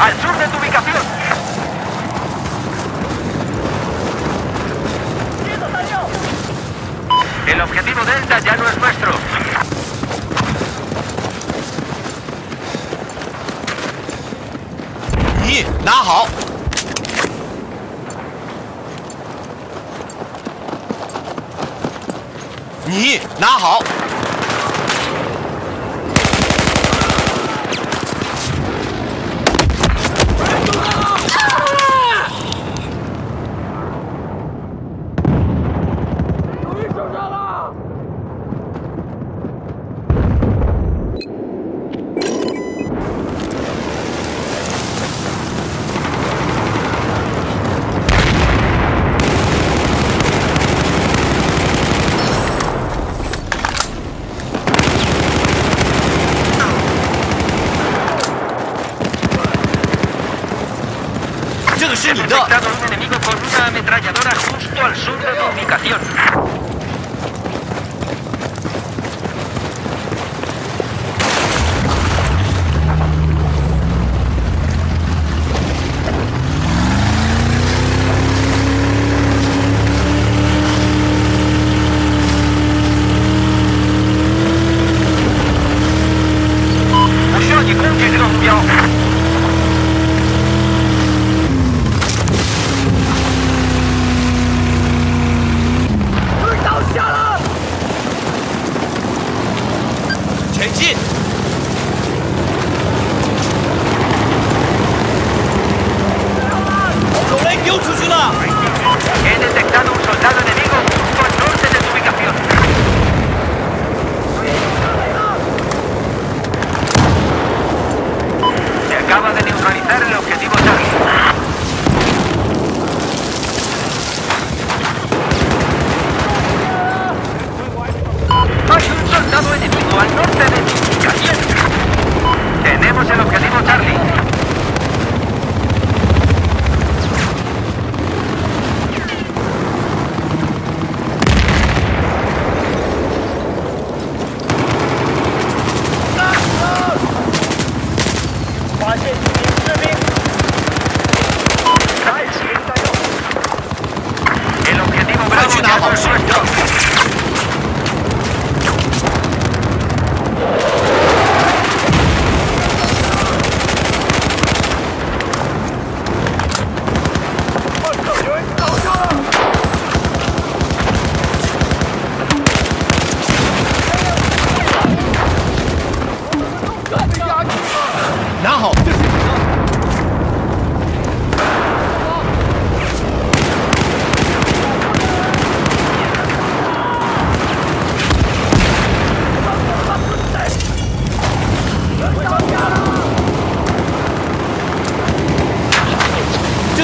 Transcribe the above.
al sur de tu ubicación. El objetivo Delta ya no es nuestro. Hemos detectado un enemigo con una ametralladora justo al sur de tu ubicación.